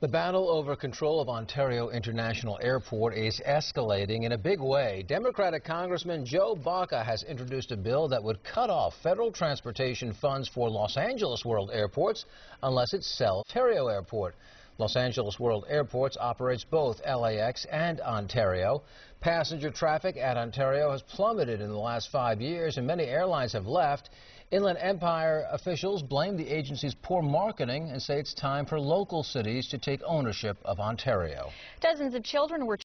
The battle over control of Ontario International Airport is escalating in a big way. Democratic Congressman Joe Baca has introduced a bill that would cut off federal transportation funds for Los Angeles World Airports unless it sells Ontario Airport. Los Angeles World Airports operates both LAX and Ontario. Passenger traffic at Ontario has plummeted in the last five years, and many airlines have left. Inland Empire officials blame the agency's poor marketing and say it's time for local cities to take ownership of Ontario. Dozens of children were